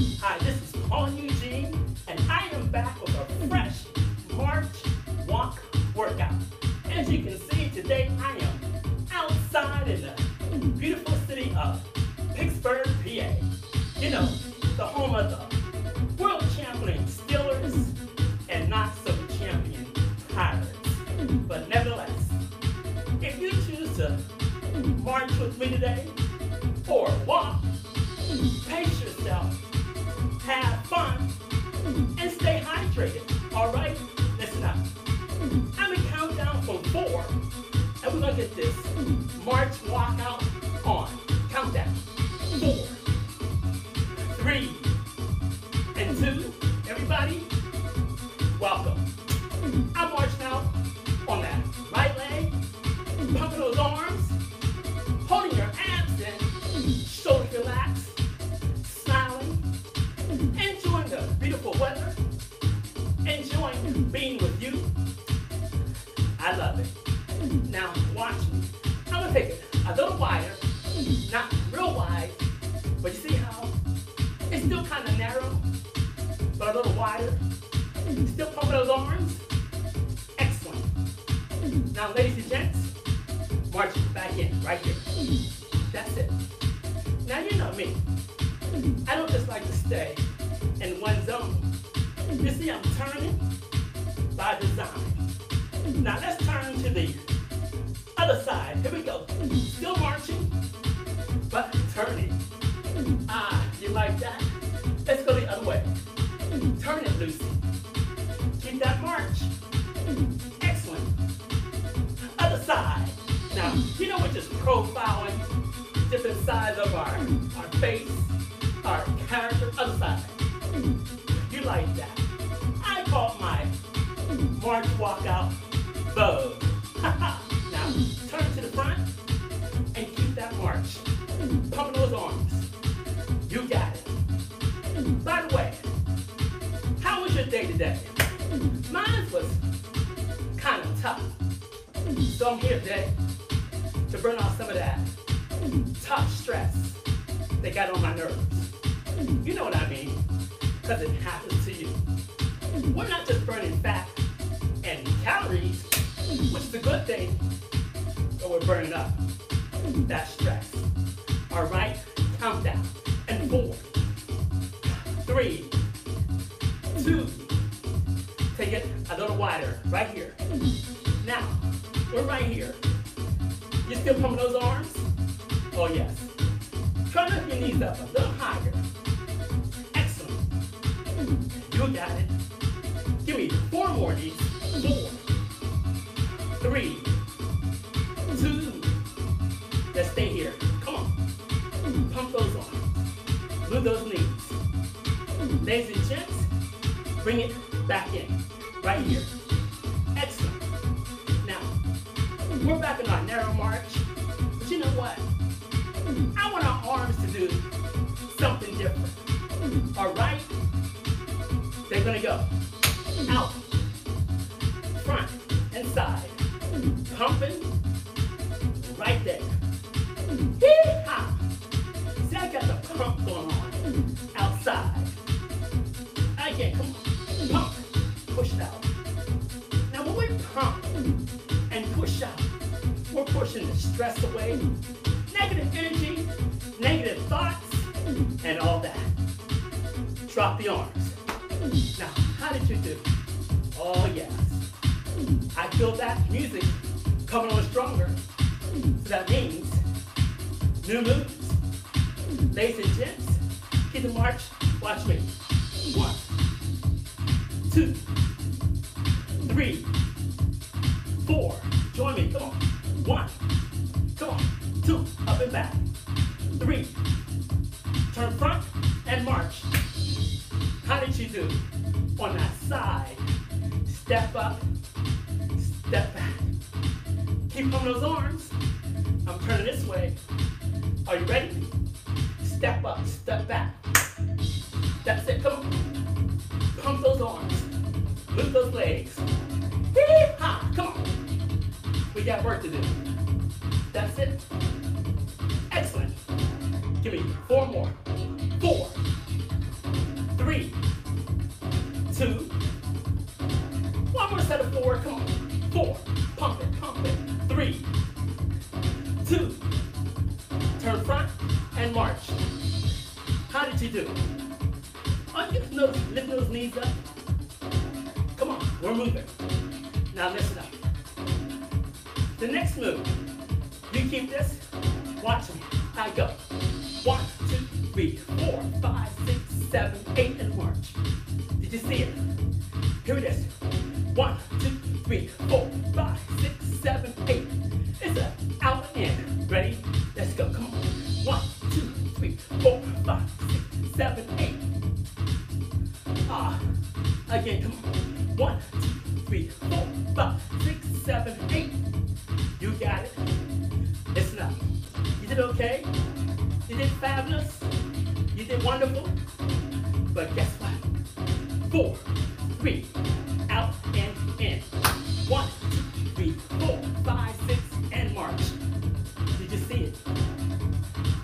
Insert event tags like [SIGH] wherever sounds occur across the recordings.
Hi, this is Paul Eugene, and I am back with a fresh March Walk workout. As you can see, today I am outside in the beautiful city of Pittsburgh, PA. You know, the home of the world champion Steelers and not so champion Pirates. But nevertheless, if you choose to march with me today or walk, pace yourself, have fun, and stay hydrated. All right? Listen up. I'm gonna count down from four, and we're gonna get this march walkout on. Count down. Four, three, and two. Everybody, welcome. I march now on that right leg, pumping those arms, holding your being with you. I love it. Now watch me. I'm gonna take it a little wider, not real wide, but you see how it's still kind of narrow, but a little wider. Still pumping those arms. Excellent. Now, ladies and gents, march back in right here. That's it. Now you know me. I don't just like to stay in one zone. You see, I'm turning by design. Now let's turn to the other side. Here we go. Still marching, but turning. Ah, you like that? Let's go the other way. Turn it, Lucy. Keep that march. Excellent. Other side. Now, you know we're just profiling different sides of our, our face, our character, other side. You like that. I call my march walkout Vogue. [LAUGHS] now, turn to the front and keep that march. Pumping those arms. You got it. By the way, how was your day today? Mine was kind of tough. So I'm here today to burn off some of that tough stress that got on my nerves. You know what I mean? Because it happens to you. We're not just burning fat and calories, which is a good thing, but we're burning up that stress. All right? Count down. And four, three, two, take it a little wider, right here. Now, we're right here. You still pumping those arms? Oh yes. Try to lift your knees up a little higher. Excellent. You got it. Give me four more of these. Four, three, two. Let's stay here. Come on. Pump those arms. Move those knees. Ladies and gents, bring it back in. Right here. Excellent. Now, we're back in our narrow march. But you know what? I want our arms to do something different. All right? They're gonna go out, front, and side. Pumping right there. Hee-haw! See, I got the pump going on outside. Again, come on. Pump, push it out. Now, when we pump and push out, we're pushing the stress away, negative energy, negative thoughts, and all that. Drop the arms. Now, how did you do? Oh, yes. I feel that music coming on stronger. So that means new moves. Ladies and gents, keep the march. Watch me. One, two, three, four. Join me. Come on. One. Come on. Two. Up and back. Three. Turn front and march. How did you do? On that side. Step up. Step back. Keep pumping those arms. I'm turning this way. Are you ready? Step up. Step back. That's it. Come on. Pump those arms. Move those legs. Hee-haw. Come on. We got work to do. That's it. Excellent. Give me four more. Four,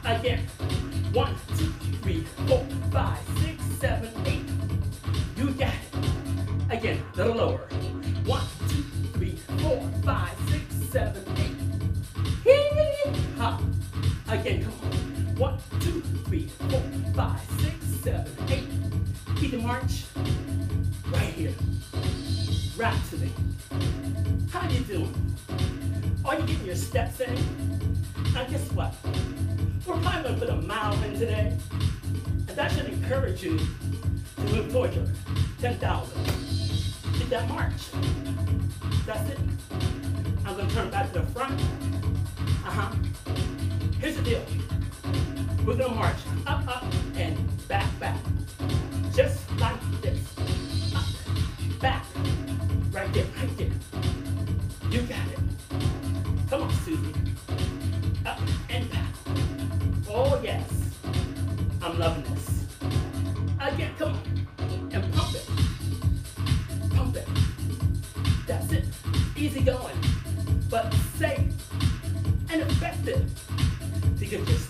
Again. One, two, three, four, five, six, seven, eight. You got it. Again, a little lower. Should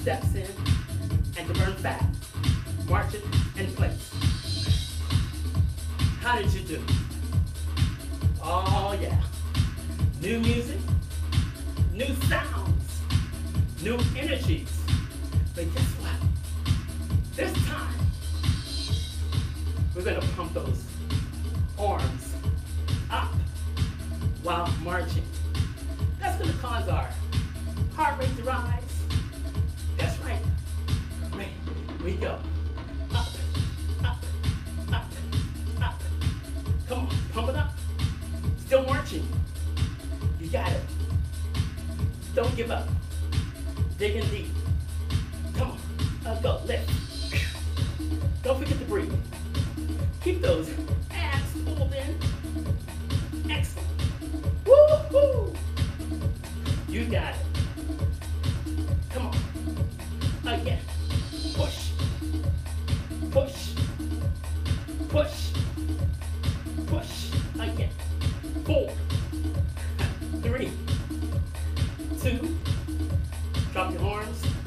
steps in and to burn fat. March it in place. How did you do? Oh yeah. New music, new sounds, new energies. But guess what? This time, we're gonna pump those arms up while marching. That's gonna cause our heart rate to rise. We go. Up, up, up, up. Come on, pump it up. Still marching. You got it. Don't give up. Digging deep. Come on, uh, go, lift. Don't forget to breathe. Keep those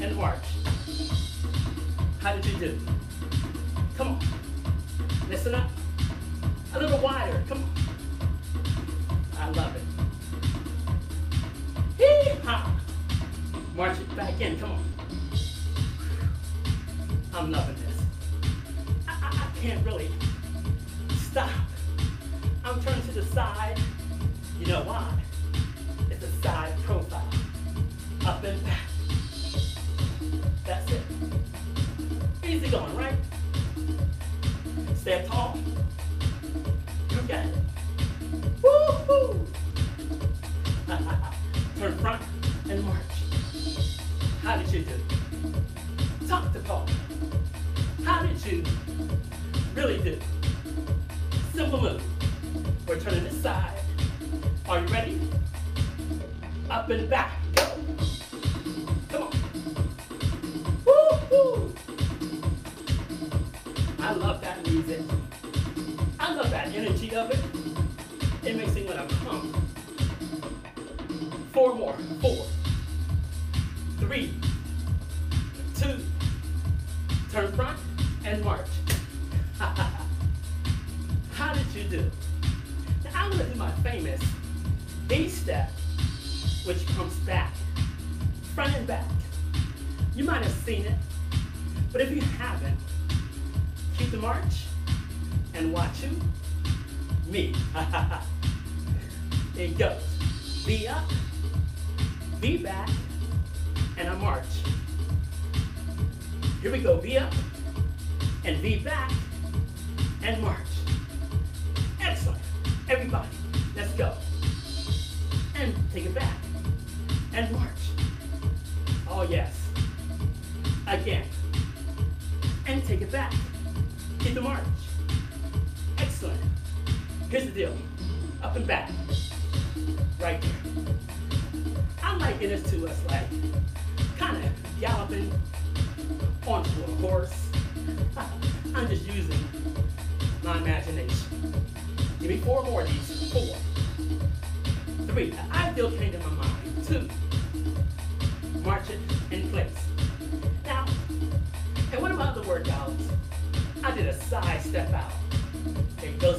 and march. How did you do? Come on. Listen up. A little wider. Come on. I love it. Hee-haw. March it back in. Come on. I'm loving this. I, I, I can't really stop. I'm turning to the side. You know why? It's a side profile. Up and back. Easy going, right? Step tall. You got it. Woo-hoo! [LAUGHS] Turn front and march. How did you do? Talk to Paul. How did you really do? Simple move. We're turning this side. Are you ready? Up and back. Four. Four. Three. Two. Turn front and march. [LAUGHS] How did you do? Now I'm gonna do my famous V step, which comes back, front and back. You might have seen it, but if you haven't, keep the march and watch who? Me. it goes. V up, V back, and a march. Here we go. V up and V back and march. Excellent. Everybody, let's go. And take it back and march. Oh, yes. Again. And take it back. Keep the march. Excellent. Here's the deal. Up and back. Right there. Liking this to us like kind of galloping onto a horse. [LAUGHS] I'm just using my imagination. Give me four more of these. Four. Three. The ideal came to my mind. Two. March it in place. Now, and one of my other workouts, I did a side step out. It goes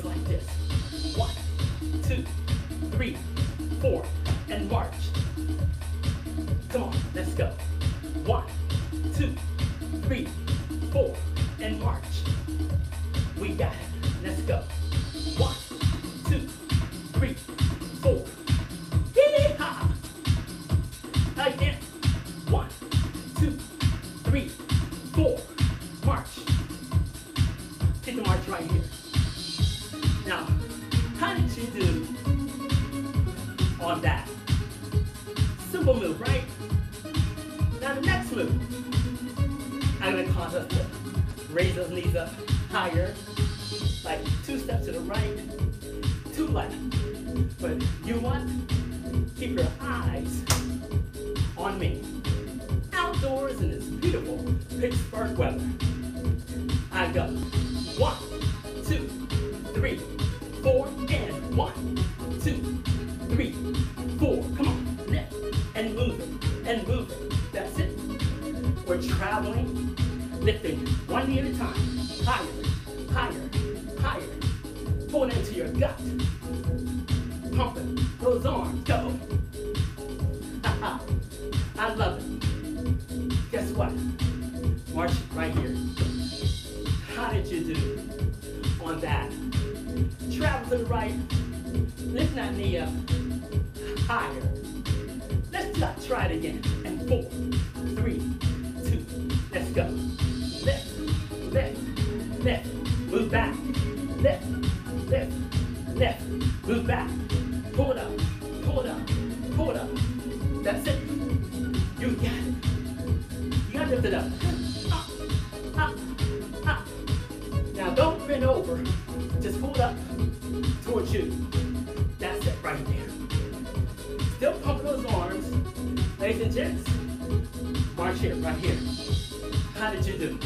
and move. That's it. We're traveling, lifting one knee at a time. Higher, higher, higher. Pulling into your gut. Pumping those arms. Go. Ha [LAUGHS] I love it. Guess what? March right here. How did you do on that? Travel to the right. Lift that knee up. Higher. Let's try, it again. And four, three, two, let's go. Lift, lift, lift. Move back. Lift, lift, lift. Move back. Pull it up, pull it up, pull it up. That's it. You got it. You gotta lift it up. Up, up, up. Now don't bend over. Just pull it up towards you. That's it right there. Gents, march here, right here. How did you do?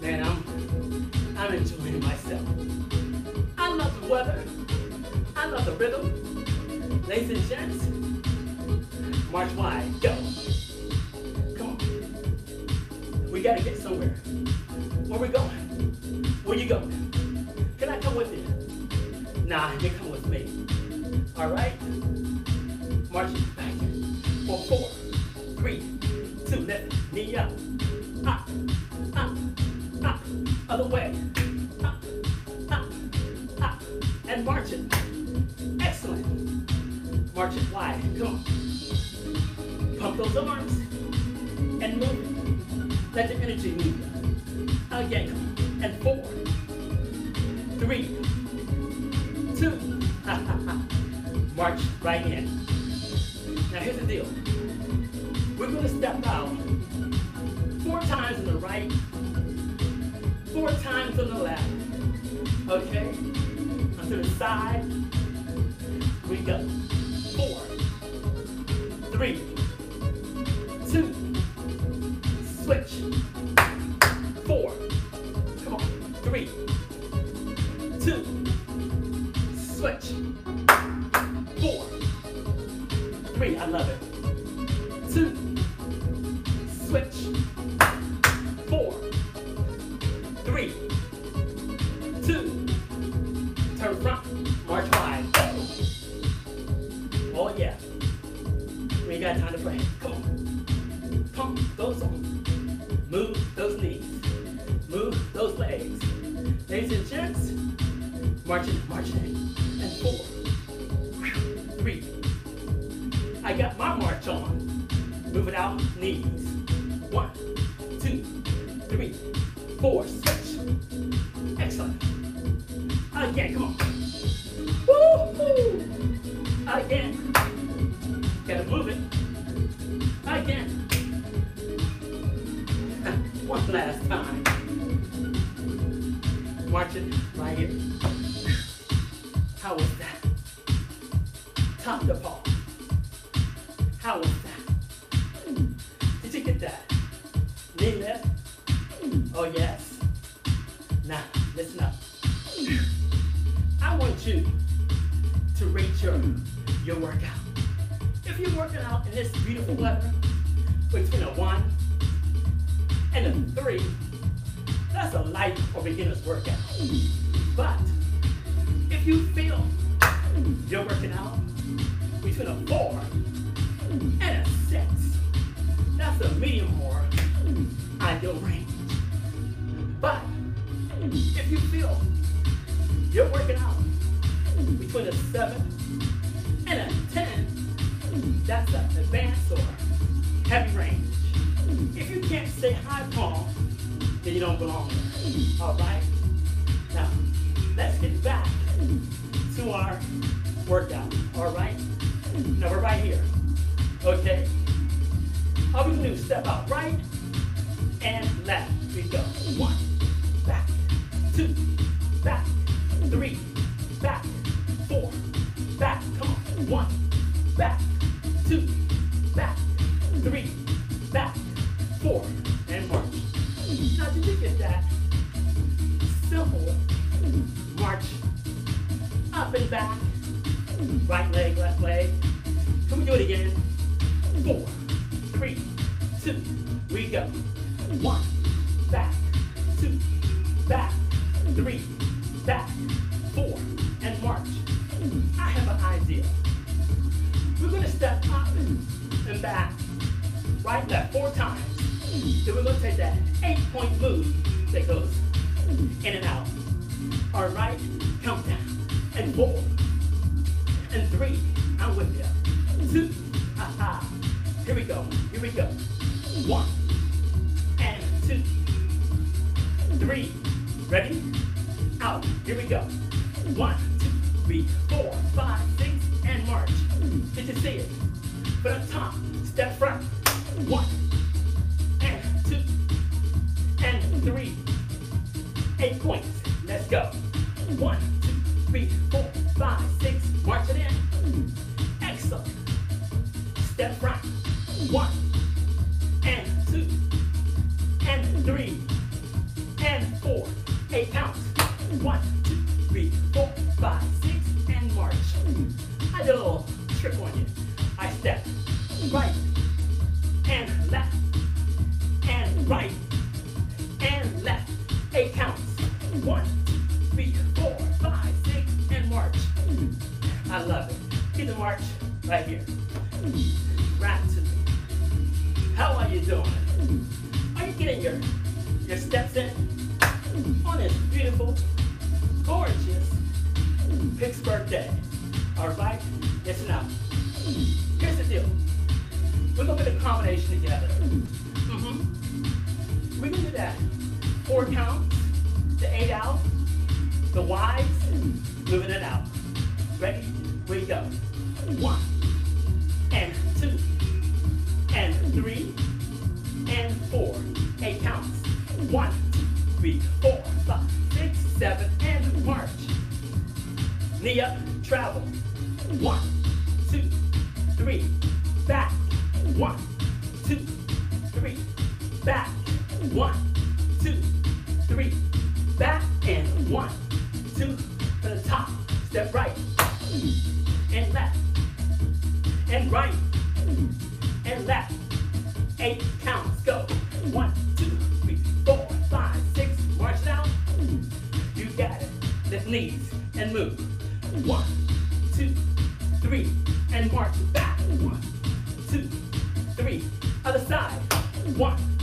Man, I'm I'm enjoying myself. I love the weather. I love the rhythm. Ladies and gents, march wide, go. Come on. We gotta get somewhere. Where we going? Where you going? Can I come with you? Nah, you come with me. All right? March knee up. Up, up, up, other way. Up, up, up, and march it. Excellent. March it wide. Come on. Pump those arms and move it. Let the energy move. Again, come on. And four, three, two, march right in. Now here's the deal. We're gonna step out side. We go. Four, three, two, switch. Four. Come on. Three, two, switch. Four, three. I love it. Two, switch. Peace. If you're working out in this beautiful weather, between a one and a three, that's a light or beginner's workout. But if you feel you're working out between a four and a six, that's a medium or ideal range. But if you feel you're working out between a seven and a ten, that's an advanced or heavy range. If you can't say hi Paul, then you don't belong. All right? Now, let's get back to our workout. All right? Now we're right here. Okay? All we can do is step out right and left. We go. One, back, two, back, three, back, four, back. Come on. One, back, back, right leg, left leg. Can we do it again? Four, three, two, trick on you. I step right and left and right and left. Eight counts. One, two, three, four, five, six, and march. I love it. Get the march right here. Right to me. How are you doing? Are you getting your, your steps in on this beautiful, gorgeous Pittsburgh day? All right? Listen up. Here's the deal. We're gonna put a combination together. Mm-hmm. We can do that. Four counts, the eight out, the wides, moving it out. Ready? We go. One, and two, and three, and four. Eight counts. One, three, four, five, six, seven, and march. Knee up, travel. One, One, two, three, back. One, two, three, back, and one, two, to the top. Step right, and left, and right, and left. Eight counts, go. One, two, three, four, five, six. March down. You got it. Lift knees and move. One, two, three, and march back. Other side. One,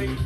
One,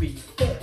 two,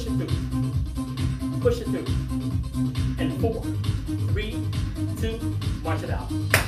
Push it through. Push it through. And four, three, two, watch it out.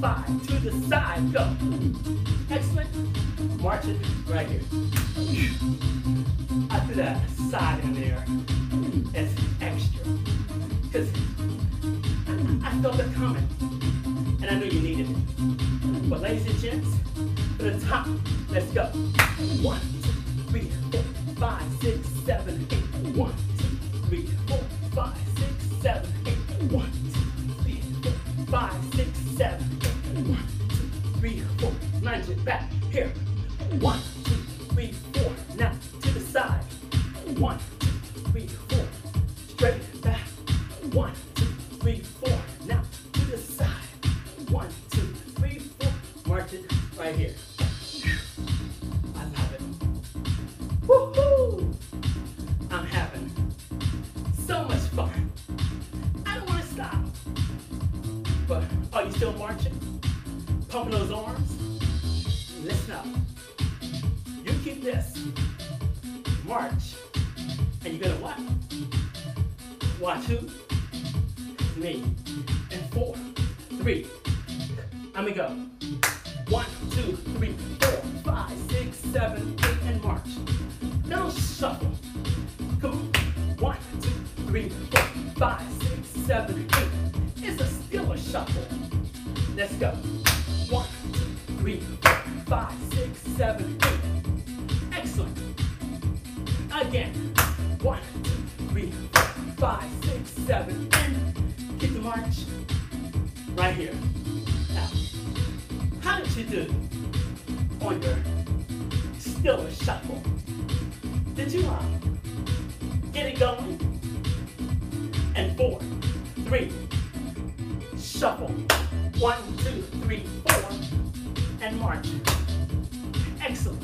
to the side, go. Excellent. March it right here. I threw that side in there as extra. Because I, thought felt it coming. And I knew you needed it. But ladies and gents, to the top, let's go. One, two, three, four, five, six, seven, eight. And we go. One, two, three, four, five, six, seven, eight, and march. Now shuffle. Come on. One, two, three, four, five, six, seven, eight. It's a still a shuffle. Let's go. One, two, three, four, five, six, seven, eight. Excellent. Again. One, two, three, four, five, six, seven, and keep the march right here. Did you do on your Steeler shuffle? Did you uh, get it going? And four, three, shuffle. One, two, three, four, and march. Excellent.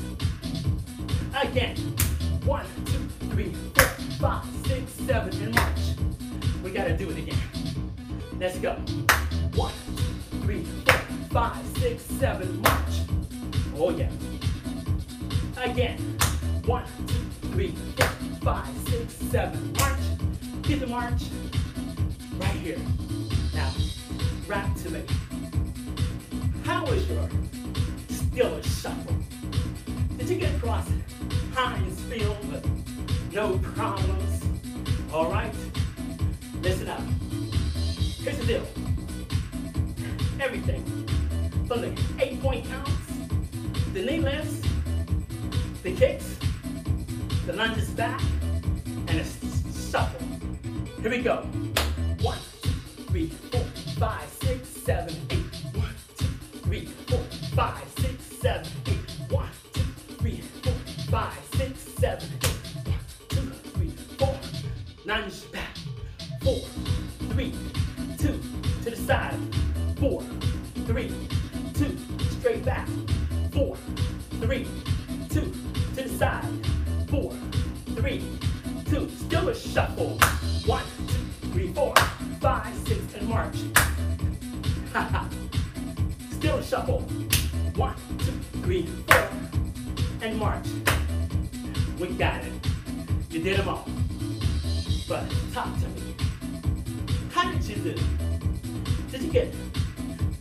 Again. One, two, three, four, five, six, seven, and march. We gotta do it again. Let's go. One, three, four, five, six, seven, march. Oh yeah. Again. One, two, three, four, five, six, seven, march. Get the march. Right here. Now, rap to me. How is your Steeler shuffle? Did you get across Heinz Field with no problems? All right, listen up. Here's the deal. Everything from the eight point counts, the knee lifts, the kicks, the lunges back, and a shuffle. Here we go. One, two, three, four, five, six, seven, eight. One, two, three, four, five, six, seven,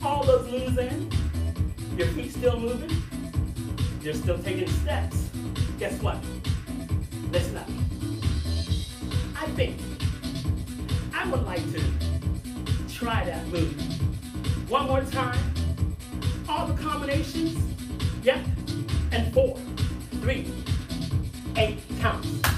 all those moves in? Your feet still moving? You're still taking steps. Guess what? Listen up. I think I would like to try that move. One more time. All the combinations. Yep. And four, three, eight counts.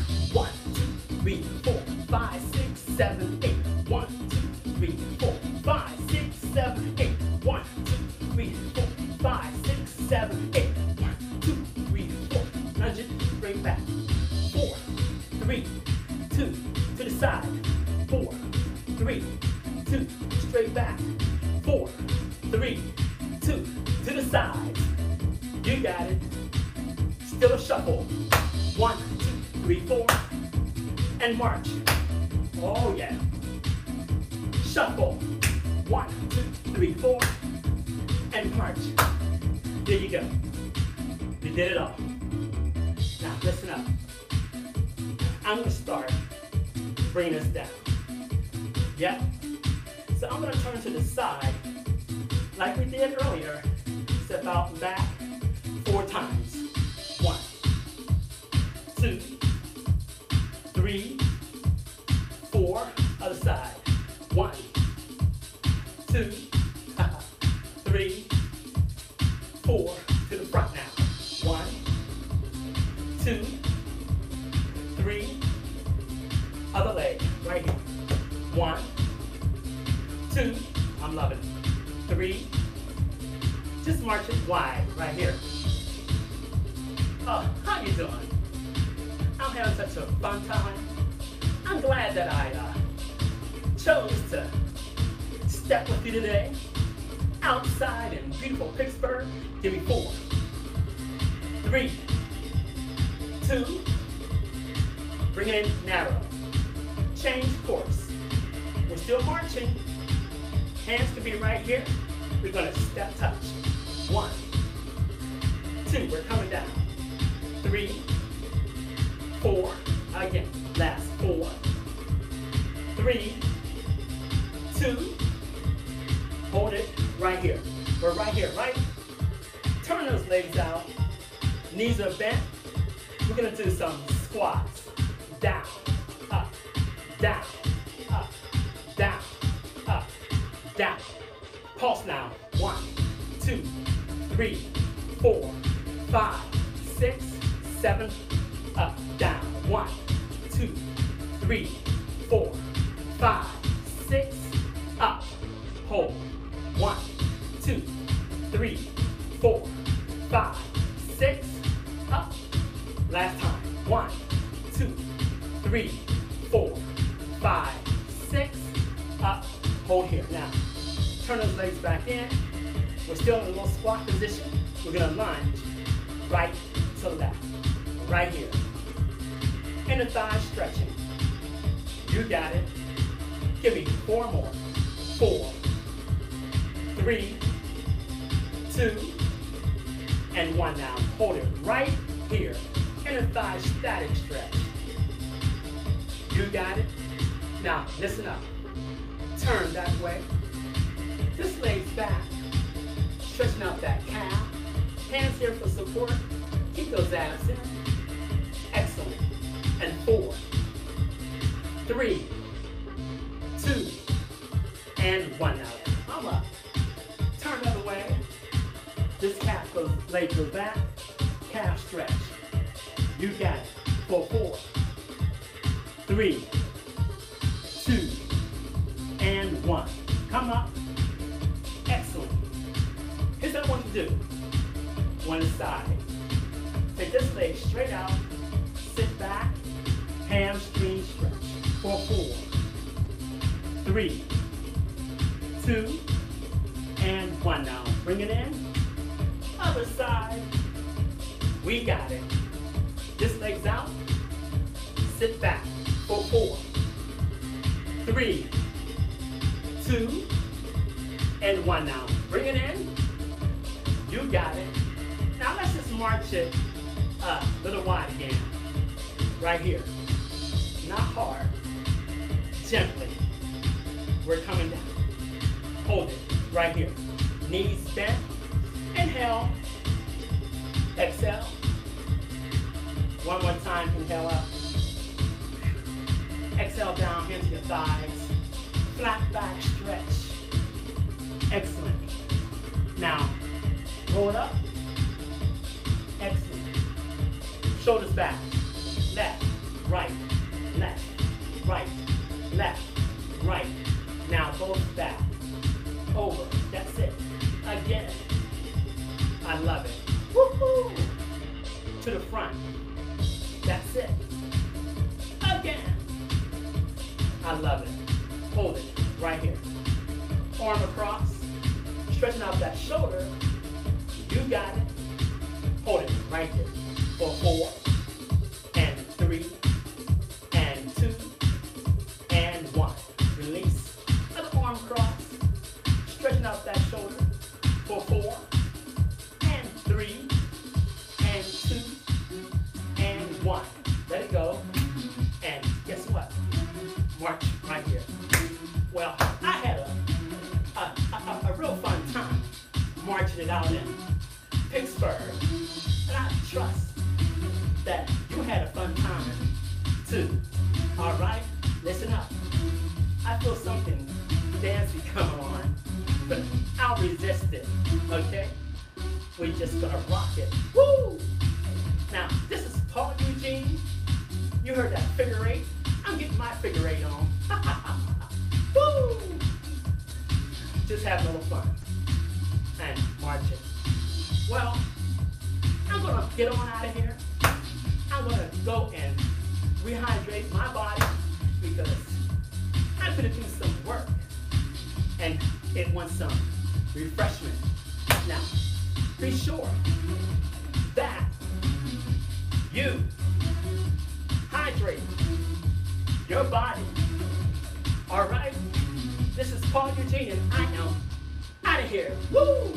Side, like we did earlier. Step out back four times. One, two, three, four. Other side. One, two, [LAUGHS] three, Just march it wide, right here. Oh, how you doing? I'm having such a fun time. I'm glad that I uh, chose to step with you today. Outside in beautiful Pittsburgh. Give me four, three, two. Bring it in narrow. Change course. We're still marching. Hands can be right here. We're gonna step touch. One, two. We're coming down. Three, four. Again. Last four, three, two. Hold it right here. We're right here, right? Turn those legs out. Knees are bent. We're gonna do some squats. Down, up, down, up, down, up, down. Pulse now. Three, four, five, six, seven, up, down. One, two, three, four, five, Stretching out that calf. Hands here for support. Keep those abs in. Excellent. And four, three, two, and one now. I'm up. Turn the other way. This calf goes, leg goes back. Calf stretch. You got it. For four, three, two, Here's what I want you to do. One side. Take this leg straight out. Sit back. Hamstring stretch. For four, three, two, and one. Now bring it in. Other side. We got it. This leg's out. Sit back for four, three, two, and one now. Bring it in. You got it. Now let's just march it a little wide again. Right here. Not hard. Gently. We're coming down. Hold it right here. Knees bent. Inhale. Exhale. One more time. Inhale up. Exhale down into your thighs. Flat back stretch. Excellent. Now, roll it up. Excellent. Shoulders back. Left, right, left, right, left, right. Now both back. Over. That's it. Again. I love it. Woohoo! To the front. That's it. Again. I love it. Hold it right here. Arm across. Stretching out that shoulder. You got it. Hold it right here. For four, and three, and two, and one. Release. Other arm cross. Stretching out that shoulder. For four, and three, and two, and one. Let it go. And guess what? March right here. Well, I had a, a, a, a real fun time marching it out in And I trust that you had a fun time too. All right? Listen up. I feel something dancing come on, but I'll resist it, okay? We're just gonna rock it. Woo! Now, this is Paul Eugene. You heard that figure eight? I'm getting my figure eight on. [LAUGHS] Woo! Just have a little fun and marching. Well, I'm gonna get on out of here. I'm gonna go and rehydrate my body because I'm gonna do some work and it wants some refreshment. Now, be sure that you hydrate your body. All right? This is Paul Eugene, and I am out of here. Woo!